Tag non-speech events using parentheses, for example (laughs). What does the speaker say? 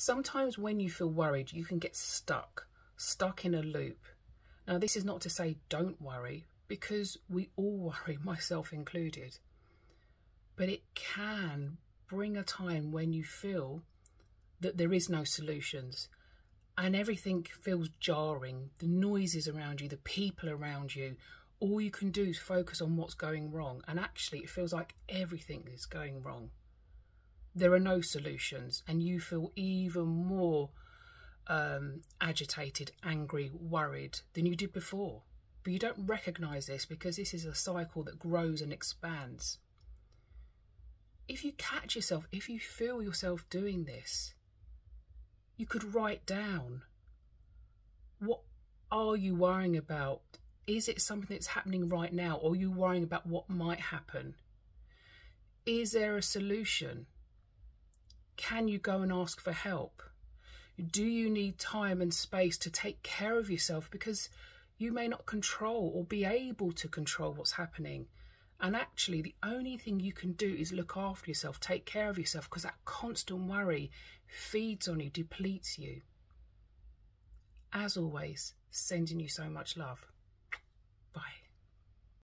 Sometimes when you feel worried, you can get stuck, stuck in a loop. Now, this is not to say don't worry, because we all (laughs) worry, myself included. But it can bring a time when you feel that there is no solutions and everything feels jarring. The noises around you, the people around you, all you can do is focus on what's going wrong. And actually, it feels like everything is going wrong. There are no solutions, and you feel even more um, agitated, angry, worried than you did before. But you don't recognize this because this is a cycle that grows and expands. If you catch yourself, if you feel yourself doing this, you could write down what are you worrying about? Is it something that's happening right now, or are you worrying about what might happen? Is there a solution? Can you go and ask for help? Do you need time and space to take care of yourself because you may not control or be able to control what's happening? And actually, the only thing you can do is look after yourself, take care of yourself, because that constant worry feeds on you, depletes you. As always, sending you so much love. Bye.